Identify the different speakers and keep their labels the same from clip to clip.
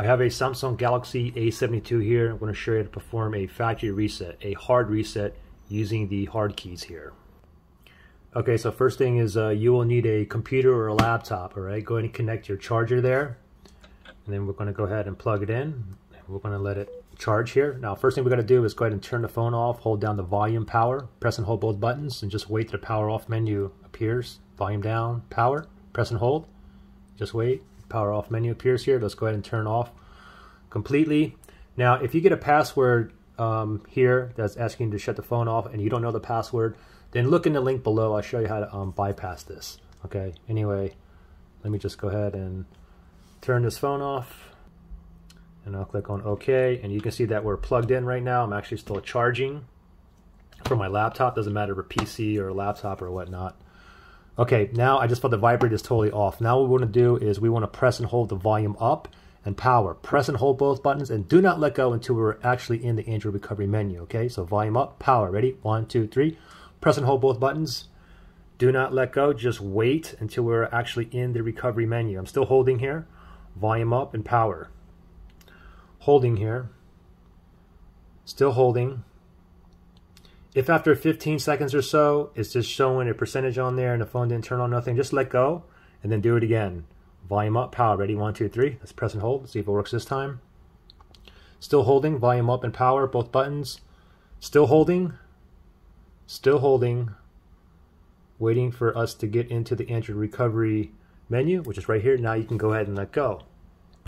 Speaker 1: I have a Samsung Galaxy A72 here. I'm going to show you how to perform a factory reset, a hard reset using the hard keys here. Okay, so first thing is uh, you will need a computer or a laptop, all right? Go ahead and connect your charger there. And then we're going to go ahead and plug it in. We're going to let it charge here. Now, first thing we're going to do is go ahead and turn the phone off, hold down the volume power, press and hold both buttons, and just wait till the power off menu appears. Volume down, power, press and hold. Just wait power off menu appears here. Let's go ahead and turn off completely. Now, if you get a password um, here that's asking you to shut the phone off and you don't know the password, then look in the link below. I'll show you how to um, bypass this. Okay, anyway, let me just go ahead and turn this phone off and I'll click on OK and you can see that we're plugged in right now. I'm actually still charging for my laptop. Doesn't matter if a PC or a laptop or whatnot. Okay, now I just felt the vibrate is totally off. Now what we want to do is we want to press and hold the volume up and power. Press and hold both buttons and do not let go until we're actually in the Android recovery menu. Okay, so volume up, power. Ready? One, two, three. Press and hold both buttons. Do not let go. Just wait until we're actually in the recovery menu. I'm still holding here. Volume up and power. Holding here. Still holding. If after 15 seconds or so, it's just showing a percentage on there and the phone didn't turn on nothing, just let go and then do it again. Volume up, power, ready, one, two, three. Let's press and hold, see if it works this time. Still holding, volume up and power, both buttons. Still holding, still holding, waiting for us to get into the Android recovery menu, which is right here. Now you can go ahead and let go.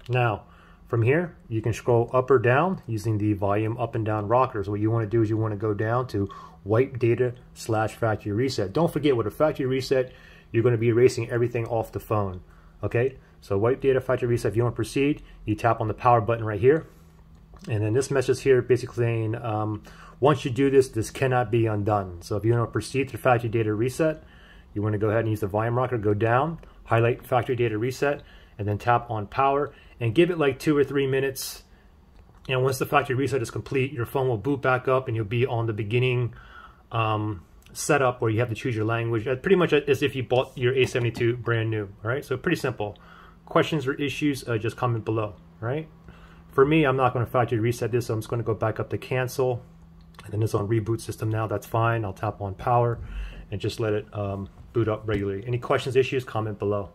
Speaker 1: Now, from here, you can scroll up or down using the volume up and down rockers. What you want to do is you want to go down to wipe data slash factory reset. Don't forget with a factory reset, you're going to be erasing everything off the phone. Okay, so wipe data factory reset. If you want to proceed, you tap on the power button right here. And then this message here basically saying, um, once you do this, this cannot be undone. So if you want to proceed to factory data reset, you want to go ahead and use the volume rocker, go down, highlight factory data reset, and then tap on power and give it like two or three minutes. And once the factory reset is complete, your phone will boot back up and you'll be on the beginning um, setup where you have to choose your language, pretty much as if you bought your A72 brand new, all right? So pretty simple. Questions or issues, uh, just comment below, right? For me, I'm not going to factory reset this, so I'm just going to go back up to cancel. And then it's on reboot system now, that's fine. I'll tap on power and just let it um, boot up regularly. Any questions, issues, comment below.